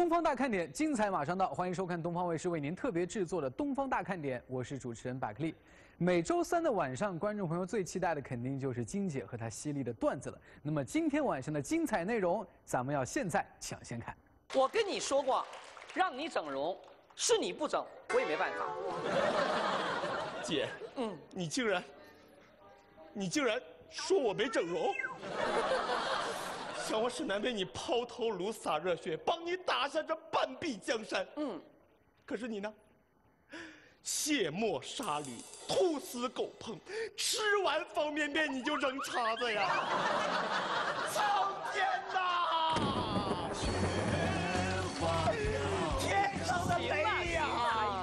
东方大看点，精彩马上到，欢迎收看东方卫视为您特别制作的《东方大看点》，我是主持人百克力。每周三的晚上，观众朋友最期待的肯定就是金姐和她犀利的段子了。那么今天晚上的精彩内容，咱们要现在抢先看。我跟你说过，让你整容，是你不整，我也没办法。姐，嗯，你竟然，你竟然说我没整容？想我沈南为你抛头颅洒热血，帮你打下这半壁江山。嗯，可是你呢？卸磨杀驴，兔死狗烹，吃完方便面你就扔叉子呀！苍天呐！天上的雷呀！哎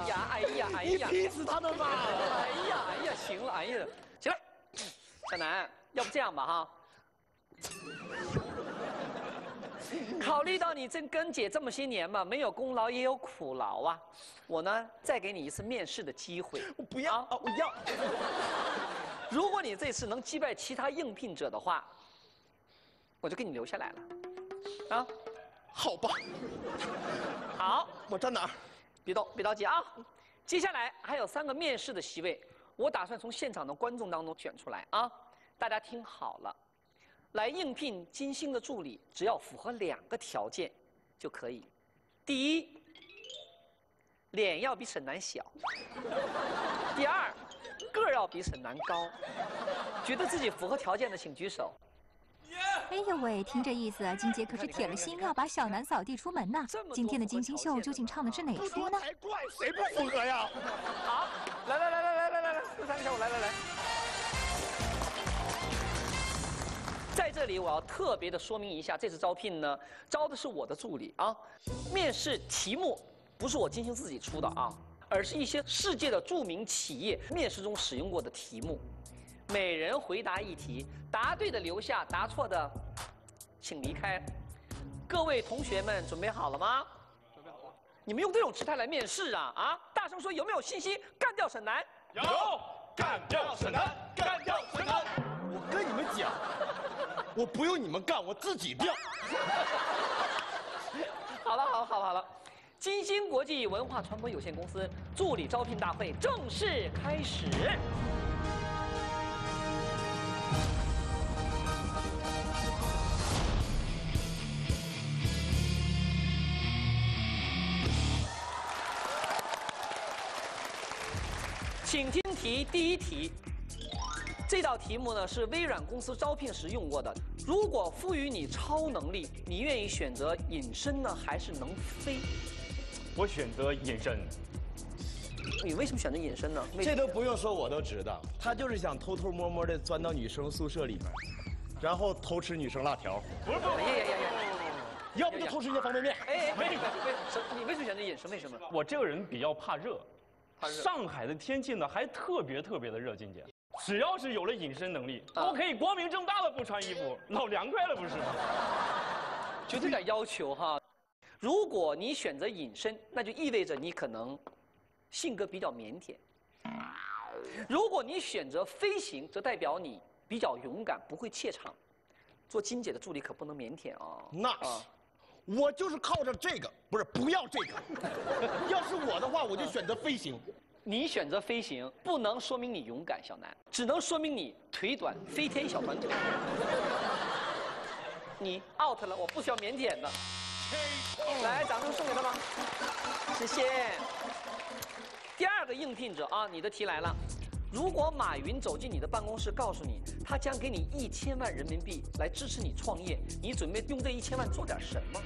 呀，哎呀，哎你呀！劈死他们吧！哎呀，哎呀，行了，哎呀，行了，小南，要不这样吧哈。考虑到你这跟姐这么些年嘛，没有功劳也有苦劳啊，我呢再给你一次面试的机会。我不要啊！我要。如果你这次能击败其他应聘者的话，我就给你留下来了。啊，好吧，好，我站哪儿？别动，别着急啊。接下来还有三个面试的席位，我打算从现场的观众当中选出来啊。大家听好了。来应聘金星的助理，只要符合两个条件就可以。第一，脸要比沈南小；第二，个儿要比沈南高。觉得自己符合条件的，请举手。哎呦喂，听这意思，金姐可是铁了心要把小南扫地出门呢。今天的金星秀究竟唱的是哪出呢？还怪谁不符合呀？好，来来来来来来来来，这三个小伙来来来。这里，我要特别的说明一下，这次招聘呢，招的是我的助理啊。面试题目不是我金星自己出的啊，而是一些世界的著名企业面试中使用过的题目。每人回答一题，答对的留下，答错的，请离开。各位同学们，准备好了吗？准备好了。你们用这种姿态来面试啊啊！大声说，有没有信心干掉沈南？有，干掉沈南，干掉沈南！我跟你们讲，我不用你们干，我自己掉。好了，好了，好了，好了。金星国际文化传播有限公司助理招聘大会正式开始。请听题，第一题。这道题目呢是微软公司招聘时用过的。如果赋予你超能力，你愿意选择隐身呢，还是能飞？我选择隐身。你为什么选择隐身呢？这都不用说，我都知道，他就是想偷偷摸摸的钻到女生宿舍里面，然后偷吃女生辣条，不是不是，哎呀呀呀呀！要不就偷吃人家方便面。哎哎，为什么？为什么？你为什么选择隐身？为什么？我这个人比较怕热，怕热上海的天气呢还特别特别的热，静姐。只要是有了隐身能力，啊我可以光明正大的不穿衣服，老凉快了不是吗？就这点要求哈。如果你选择隐身，那就意味着你可能性格比较腼腆；如果你选择飞行，则代表你比较勇敢，不会怯场。做金姐的助理可不能腼腆啊。那是，我就是靠着这个，不是不要这个。要是我的话，我就选择飞行。你选择飞行，不能说明你勇敢，小南，只能说明你腿短，飞天小短腿。你 out 了，我不需要腼腆的。来，掌声送给他吧，谢谢。第二个应聘者啊，你的题来了。如果马云走进你的办公室，告诉你他将给你一千万人民币来支持你创业，你准备用这一千万做点什么？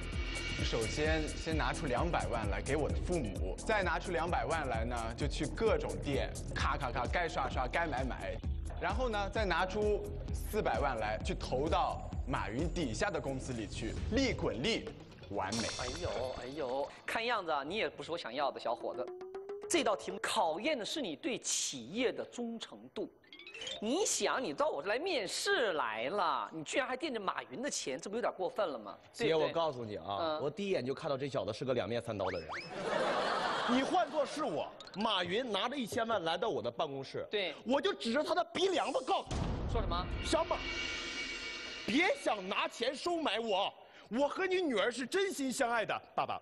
首先，先拿出两百万来给我的父母，再拿出两百万来呢，就去各种店，咔咔咔，该刷刷，该买买，然后呢，再拿出四百万来去投到马云底下的公司里去，利滚利，完美。哎呦哎呦，看样子啊，你也不是我想要的小伙子。这道题目考验的是你对企业的忠诚度。你想，你到我这来面试来了，你居然还惦着马云的钱，这不有点过分了吗？对姐，我告诉你啊嗯，我第一眼就看到这小子是个两面三刀的人。你换做是我，马云拿着一千万来到我的办公室，对我就指着他的鼻梁子告诉他，说什么？小马，别想拿钱收买我，我和你女儿是真心相爱的，爸爸。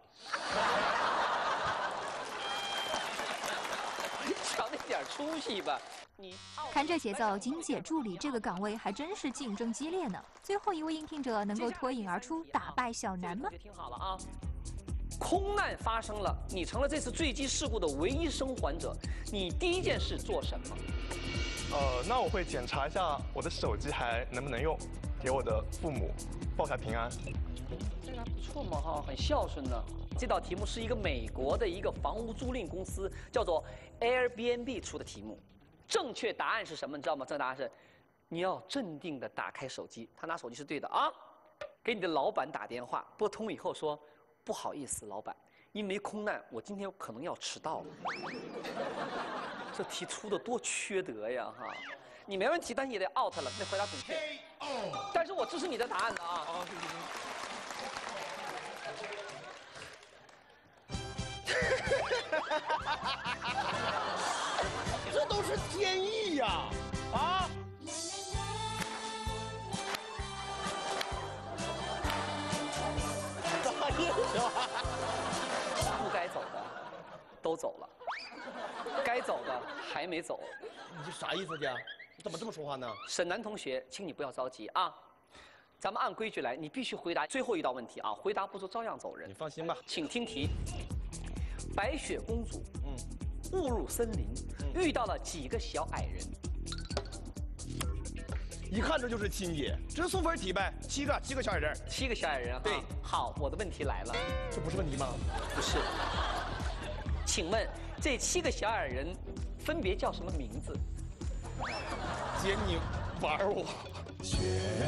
长点出息吧，你。看这节奏，金姐助理这个岗位还真是竞争激烈呢。最后一位应聘者能够脱颖而出，打败小南吗？听好了啊，空难发生了，你成了这次坠机事故的唯一生还者，你第一件事做什么？呃，那我会检查一下我的手机还能不能用，给我的父母报下平安。这个还不错嘛哈，很孝顺呢。这道题目是一个美国的一个房屋租赁公司叫做 Airbnb 出的题目。正确答案是什么？你知道吗？正确答案是，你要镇定的打开手机。他拿手机是对的啊，给你的老板打电话，拨通以后说，不好意思，老板，因为空难，我今天可能要迟到了。这题出的多缺德呀哈！你没问题，但你也得 out 了，得回答准确。但是我支持你的答案的啊。这都是天意呀！啊！咋意思不该走的都走了，该走的还没走。你这啥意思，姐？你怎么这么说话呢？沈南同学，请你不要着急啊。咱们按规矩来，你必须回答最后一道问题啊！回答不出照样走人。你放心吧，请听题。白雪公主，嗯，误入森林，遇到了几个小矮人？一看这就是亲姐，这是送分题呗？七个，七个小矮人，七个小矮人。对，好，我的问题来了，这不是问题吗？不是，请问这七个小矮人分别叫什么名字？姐，你玩我？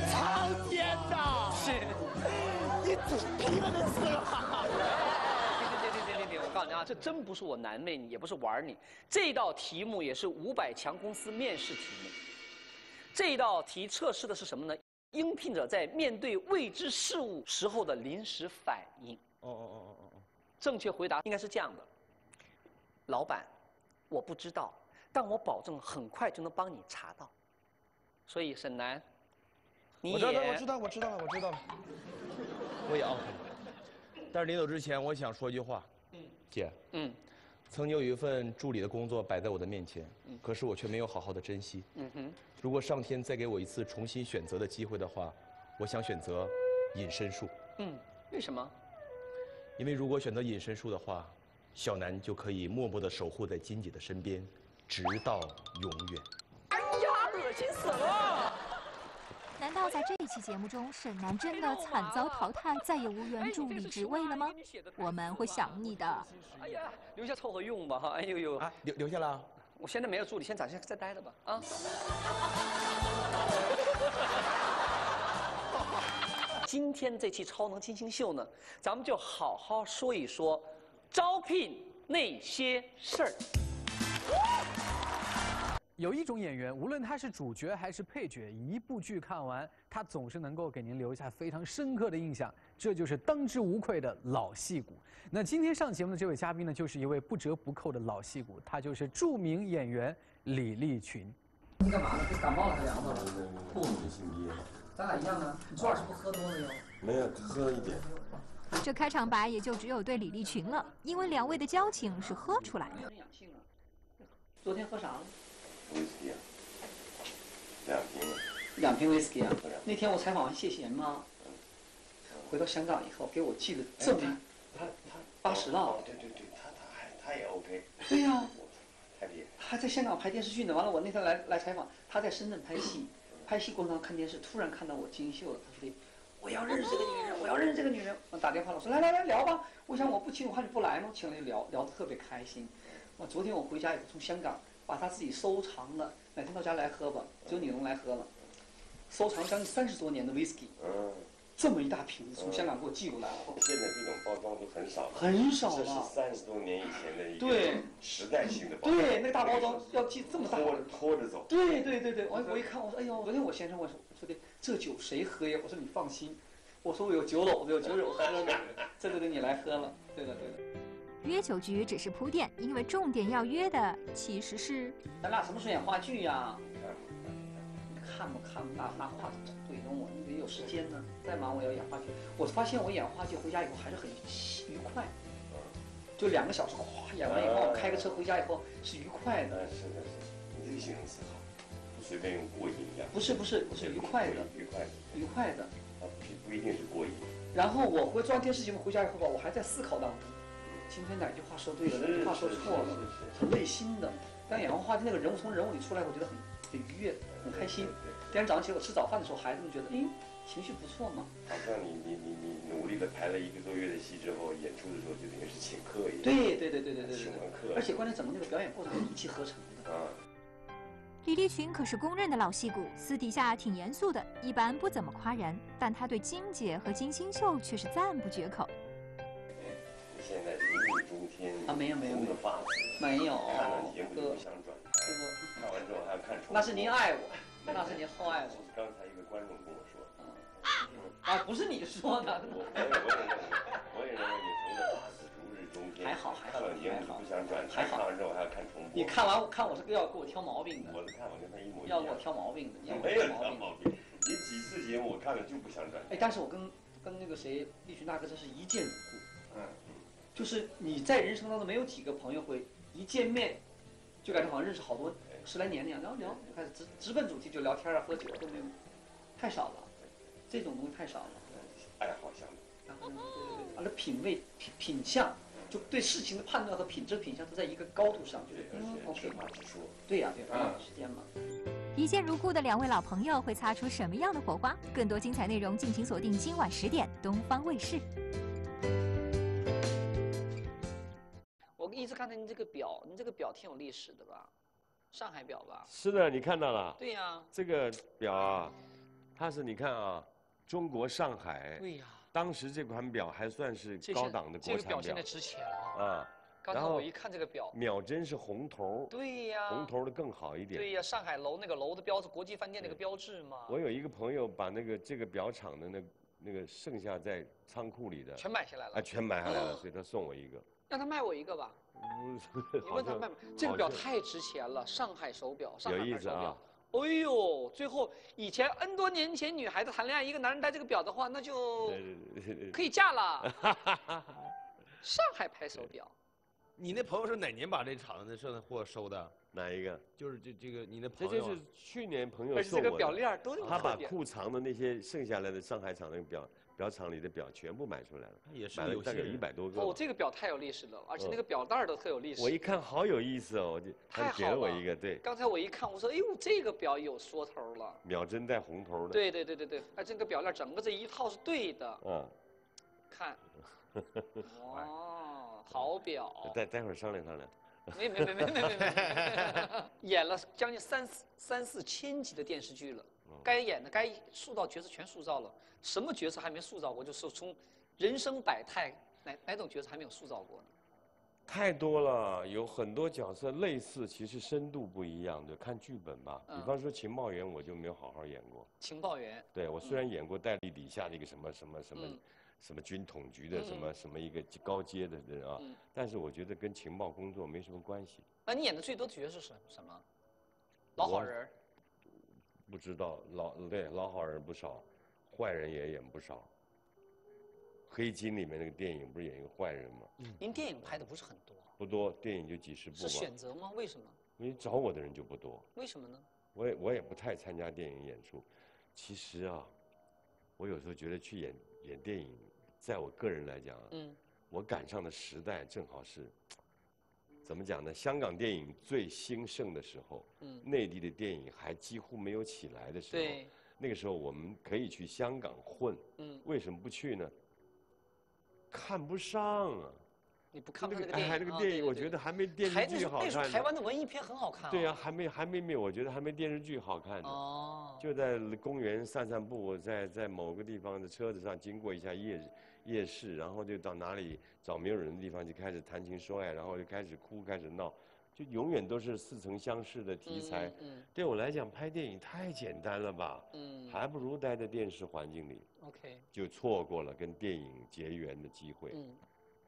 苍天呐！是，你嘴皮子都碎了！这真不是我难为你，也不是玩你。这道题目也是五百强公司面试题目。这道题测试的是什么呢？应聘者在面对未知事物时候的临时反应。哦哦哦哦哦哦！正确回答应该是这样的：老板，我不知道，但我保证很快就能帮你查到。所以沈楠。我知道，我知道，我知道了，我知道了。我也了。但是临走之前，我想说一句话。嗯。姐。嗯。曾经有一份助理的工作摆在我的面前，可是我却没有好好的珍惜。嗯哼。如果上天再给我一次重新选择的机会的话，我想选择隐身术。嗯。为什么？因为如果选择隐身术的话，小南就可以默默的守护在金姐的身边，直到永远。哎呀，恶心死了！难道在这一期节目中，沈南真的惨遭淘汰，再也无缘助理职位了吗？我们会想你的。哎呀，留下凑合用吧哈！哎呦呦，啊，留留下了。我现在没有助理，先暂时再待着吧啊。今天这期超能金星秀呢，咱们就好好说一说招聘那些事儿。有一种演员，无论他是主角还是配角，一部剧看完，他总是能够给您留下非常深刻的印象。这就是当之无愧的老戏骨。那今天上节目的这位嘉宾呢，就是一位不折不扣的老戏骨，他就是著名演员李立群。你干嘛呢？感冒了还凉着了？不能性别。咱俩一样啊。你昨晚是不是喝多了哟？没有，喝了一点。这开场白也就只有对李立群了，因为两位的交情是喝出来的。昨天喝啥了？威士忌啊，两瓶。两瓶威士忌啊！那天我采访完谢贤吗？回到香港以后，给我寄了这么他他八十了。对对对，他他还他也 OK。对呀。太厉害。还在香港拍电视剧呢。完了，我那天来来采访，他在深圳拍戏，拍戏过程当中看电视，突然看到我金秀了，他说的：“我要认识这个女人，我要认识这个女人。”我打电话了，我说：“来来来聊吧。”我想我不请我还你不来吗？请了就聊聊得特别开心。我昨天我回家以后从香港。把他自己收藏的，哪天到家来喝吧，只有你能来喝了。收藏将近三十多年的 whisky，嗯，这么一大瓶子从香港给我寄过来了。现在这种包装都很少了，很少了。这是三十多年以前的一个时代性的包装。对，那个大包装要寄这么大，拖着拖着走。对对对对，我我一看，我说哎呦，昨天我先生我说说的这酒谁喝呀？我说你放心，我说我有酒篓子，有酒友喝的，这就得你来喝了。对的对的。约酒局只是铺垫，因为重点要约的其实是。咱俩什么时候演话剧呀？你看不看不大，那话怼着我，你得有有时间呢？再忙我要演话剧。我发现我演话剧回家以后还是很愉快，就两个小时，咵演完以后开个车回家以后是愉快的。是的，是，你这个形容词好，不随便用过瘾一样。不是不是不是愉快的，愉快的，愉快的。啊，不不一定是过瘾。然后我会做完电视节目回家以后吧，我还在思考当中，今天哪句话说对了，哪句话说错了，很内心的。但演完话剧，那个人物从人物里出来，我觉得很很愉悦，很开心。第二天早上起来我吃早饭的时候，孩子们觉得，哎，情绪不错嘛。好像你你你你努力的排了一个多月的戏之后，演出的时候就等于是请客一样。对对对对对对请完客。而且关键整个那个表演过程是一气呵成的。啊。李立群可是公认的老戏骨，私底下挺严肃的，一般不怎么夸人，但他对金姐和金星秀却是赞不绝口。现在天啊，没有没有没有发，没有。看了节目想转台，看完之后还要看重播。那是您爱我，那是您厚爱我。刚才一个观众跟我说，啊，不是你说的。我我也认为，我也认为你发紫如日中天。还好还好。看了节目想转台，看完之后还要看重播。你看完看我是要给我挑毛病的。我的看法跟他一模一样。要给我挑毛病的，没有挑毛病。你几次节目我看了就不想转。哎，但是我跟跟那个谁立群大哥这是一见如故。嗯。就是你在人生当中没有几个朋友会一见面，就感觉好像认识好多十来年那样，聊聊就开始直直奔主题就聊天啊喝酒都没有，太少了，这种东西太少了。爱好相同。然后呢，对对对，完了品味品品相，就对事情的判断和品质品相都在一个高度上，对，而且实话实说。对呀对呀，时间嘛。一见如故的两位老朋友会擦出什么样的火花？更多精彩内容，敬请锁定今晚十点东方卫视。一次看到您这个表，您这个表挺有历史的吧？上海表吧？是的，你看到了。对呀。这个表啊，它是你看啊，中国上海。对呀。当时这款表还算是高档的国产表。这个表现在值钱了。啊。刚才我一看这个表。秒针是红头。对呀。红头的更好一点。对呀，上海楼那个楼的标志，国际饭店那个标志嘛。我有一个朋友把那个这个表厂的那那个剩下在仓库里的。全买下来了。啊，全买下来了，所以他送我一个。让他卖我一个吧。你问他卖吗？这个表太值钱了，上海手表，上海牌手表。哎呦，最后以前 N 多年前女孩子谈恋爱，一个男人戴这个表的话，那就可以嫁了。上海牌手表。你那朋友是哪年把这厂子剩的货收的？哪一个？就是这这个你的朋友。这就是去年朋友送我的。这个表链都他把库藏的那些剩下来的上海厂那个表。表厂里的表全部买出来了，也是买了大概一百多个。哦，这个表太有历史了，而且那个表带都特有历史。我一看好有意思哦，我就他给了我一个，对。刚才我一看，我说哎呦，这个表有说头了。秒针带红头的。对对对对对，哎，这个表链整个这一套是对的。嗯。看。哦，好表。待待会儿商量商量。没没没没没没没。演了将近三四三四千集的电视剧了，该演的该塑造角色全塑造了。什么角色还没塑造过？就是从人生百态，哪哪种角色还没有塑造过呢？太多了，有很多角色类似，其实深度不一样的。看剧本吧，比方说情报员，我就没有好好演过。情报员。对，我虽然演过戴笠底下的一个什么什么什么什么军统局的什么什么一个高阶的人啊，但是我觉得跟情报工作没什么关系。那你演的最多的角色是什么？老好人。不知道，老对老好人不少。坏人也演不少，《黑金》里面那个电影不是演一个坏人吗？您电影拍的不是很多？不多，电影就几十部。是选择吗？为什么？因为找我的人就不多。为什么呢？我也我也不太参加电影演出。其实啊，我有时候觉得去演演电影，在我个人来讲啊，嗯，我赶上的时代正好是，怎么讲呢？香港电影最兴盛的时候，嗯，内地的电影还几乎没有起来的时候。对。那个时候我们可以去香港混，嗯，为什么不去呢？看不上啊！你不看那个电影？哎，那个电影我觉得还没电视剧好看。台湾的文艺片很好看。对呀，还没还没没，我觉得还没电视剧好看呢。哦。就在公园散散步，在在某个地方的车子上经过一下夜夜市，然后就到哪里找没有人的地方就开始谈情说爱，然后就开始哭开始闹。就永远都是似曾相识的题材，对我来讲拍电影太简单了吧？嗯，还不如待在电视环境里。OK，就错过了跟电影结缘的机会。嗯，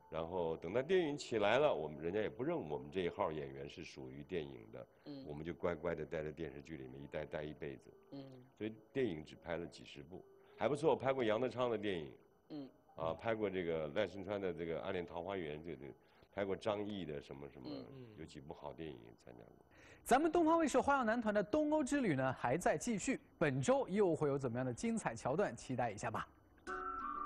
然后等到电影起来了，我们人家也不认我们这一号演员是属于电影的，嗯，我们就乖乖的待在电视剧里面一待待一辈子。嗯，所以电影只拍了几十部，还不错，拍过杨德昌的电影，嗯，啊，拍过这个赖声川的这个《暗恋桃花源》，这这，拍过张译的什么什么，有几部好电影参加过。咱们东方卫视花样男团的东欧之旅呢，还在继续，本周又会有怎么样的精彩桥段？期待一下吧。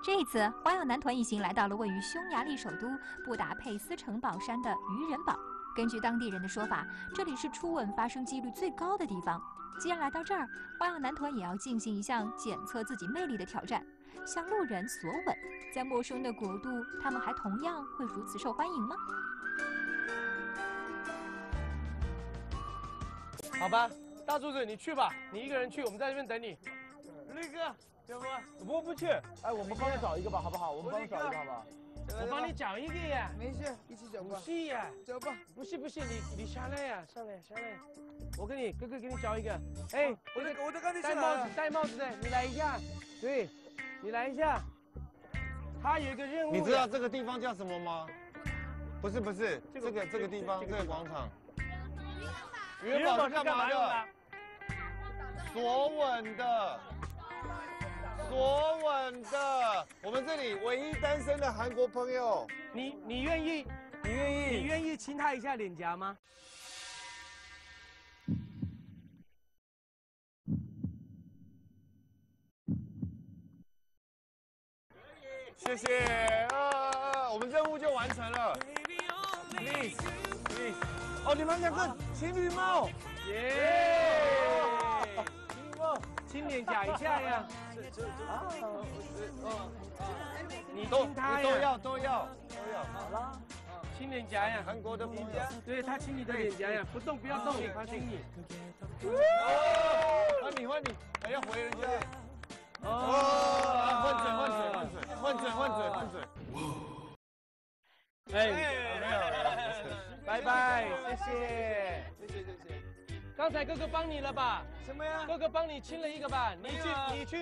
这一次，花样男团一行来到了位于匈牙利首都布达佩斯城堡山的渔人堡。根据当地人的说法，这里是初吻发生几率最高的地方。既然来到这儿，花样男团也要进行一项检测自己魅力的挑战，向路人索吻。在陌生的国度，他们还同样会如此受欢迎吗？好吧，大柱子，你去吧，你一个人去，我们在这边等你。绿哥。要不我不去，哎，我们帮你找一个吧，好不好？我们帮你找一个，好不好？我帮你找一个呀。没事，一起找吧。不是呀，走吧。不是不是，你你下来呀，上来下来。我给你哥哥给你找一个。哎，我在我在刚才戴帽子戴帽子的，你来一下。对，你来一下。他有一个任务。你知道这个地方叫什么吗？不是不是，这个这个地方这个广场。渔人堡是干嘛的？索吻的。索吻的，我们这里唯一单身的韩国朋友，你你愿意？你愿意？你愿意亲他一下脸颊吗？谢谢啊，我们任务就完成了。Please，please，哦，你们两个情侣帽，耶！情侣帽，亲脸颊一下呀。啊，哦，你亲他呀？都要都要都要。好了，亲脸颊呀，韩国的朋友。对他亲你的脸颊呀，不动不要动，他亲你。换你换你，还要回人家。哦，换嘴换嘴换嘴换嘴换嘴换嘴。哎，没有，拜拜，谢谢，谢谢谢谢。刚才哥哥帮你了吧？什么呀？哥哥帮你亲了一个吧？你去，你去，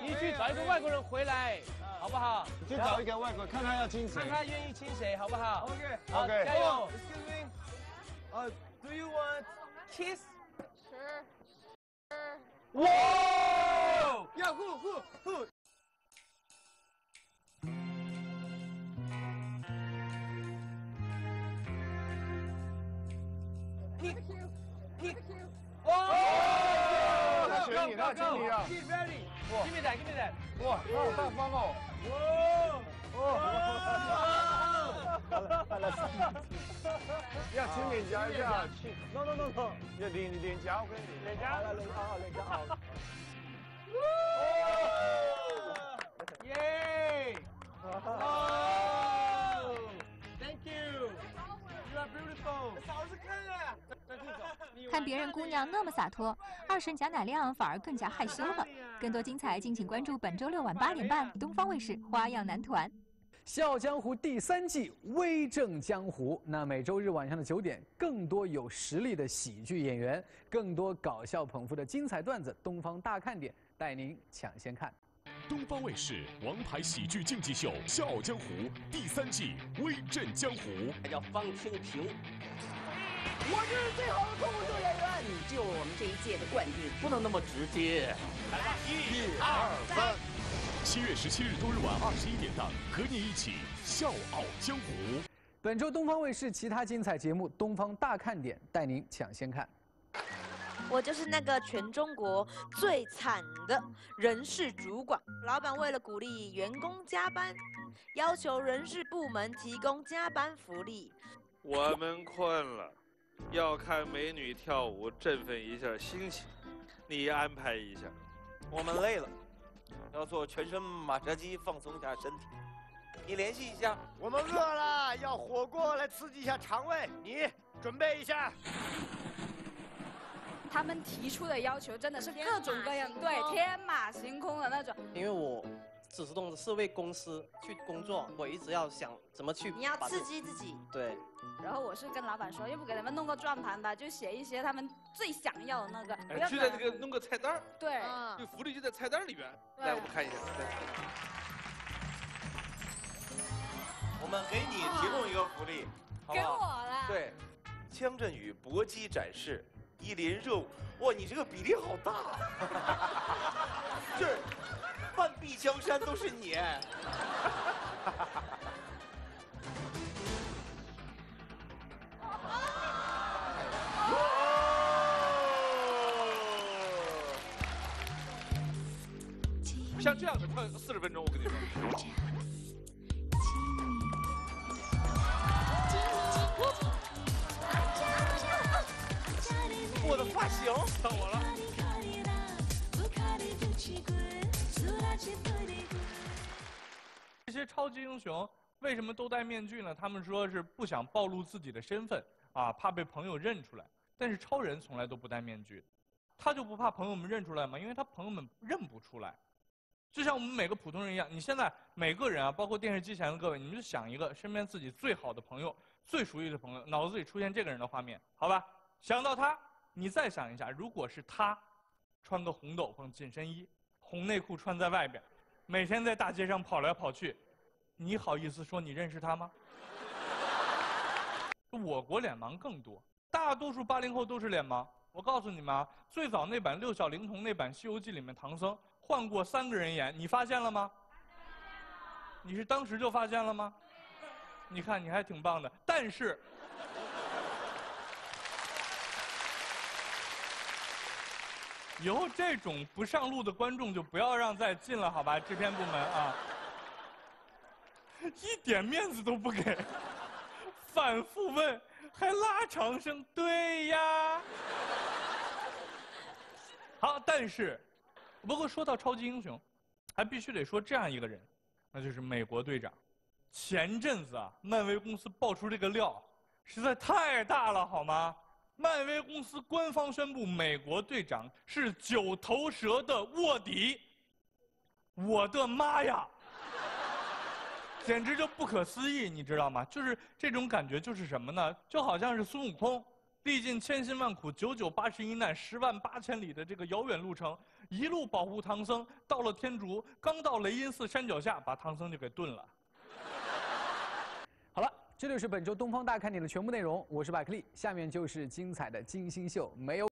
你去找一个外国人回来，好不好？去找一个外国，看他要亲谁，看他愿意亲谁，好不好？OK，OK，加油！Excuse me，呃，Do you want kiss？是。哇！要 who who who？你。你哦！他亲你，他亲你啊！Give me that, give me that！哇，好大方哦！哇！哇！要亲脸颊一下，No No No No！要脸脸颊，OK？脸颊，脸颊好，脸颊好。耶！哦！Thank you! You are beautiful！看别人姑娘那么洒脱，二婶贾乃亮反而更加害羞了。更多精彩，敬请关注本周六晚八点半东方卫视《花样男团》。《笑傲江湖》第三季威震江湖。那每周日晚上的九点，更多有实力的喜剧演员，更多搞笑捧腹的精彩段子，东方大看点带您抢先看。东方卫视王牌喜剧竞技秀《笑傲江湖》第三季威震江湖。他叫方清平。我就是最好的脱口秀演员，你就是我们这一届的冠军，不能那么直接。来吧，一、二、三。七月十七日周日晚二十一点档，和你一起笑傲江湖。本周东方卫视其他精彩节目《东方大看点》带您抢先看。我就是那个全中国最惨的人事主管，老板为了鼓励员工加班，要求人事部门提供加班福利。我们困了。要看美女跳舞，振奋一下心情。你安排一下。我们累了，要做全身马杀鸡，放松一下身体。你联系一下。我们饿了，要火锅来刺激一下肠胃。你准备一下。他们提出的要求真的是各种各样，对，天马行空的那种。因为我。只是动是为公司去工作，我一直要想怎么去。你要刺激自己。对。然后我是跟老板说，要不给他们弄个转盘吧，就写一些他们最想要的那个。就在这个弄个菜单对。就福利就在菜单里边。来，我们看一下。我们给你提供一个福利，好给我了。对，枪振宇搏击展示，一连肉，哇，你这个比例好大，这 半壁江山都是你。像这样的跳四十分钟，我跟你说。行到我了。这些超级英雄为什么都戴面具呢？他们说是不想暴露自己的身份啊，怕被朋友认出来。但是超人从来都不戴面具，他就不怕朋友们认出来吗？因为他朋友们认不出来。就像我们每个普通人一样，你现在每个人啊，包括电视机前的各位，你们就想一个身边自己最好的朋友、最熟悉的朋友，脑子里出现这个人的画面，好吧？想到他，你再想一下，如果是他，穿个红斗篷、紧身衣、红内裤穿在外边，每天在大街上跑来跑去，你好意思说你认识他吗？我国脸盲更多，大多数八零后都是脸盲。我告诉你们啊，最早那版六小龄童那版《西游记》里面唐僧。换过三个人演，你发现了吗？你是当时就发现了吗？你看你还挺棒的，但是，以后这种不上路的观众就不要让再进了，好吧？制片部门啊，一点面子都不给，反复问，还拉长声，对呀。好，但是。不过说到超级英雄，还必须得说这样一个人，那就是美国队长。前阵子啊，漫威公司爆出这个料，实在太大了，好吗？漫威公司官方宣布，美国队长是九头蛇的卧底。我的妈呀！简直就不可思议，你知道吗？就是这种感觉，就是什么呢？就好像是孙悟空。历尽千辛万苦、九九八十一难、十万八千里的这个遥远路程，一路保护唐僧，到了天竺，刚到雷音寺山脚下，把唐僧就给炖了。这就是本周东方大看点的全部内容。我是百克力，下面就是精彩的金星秀，没有。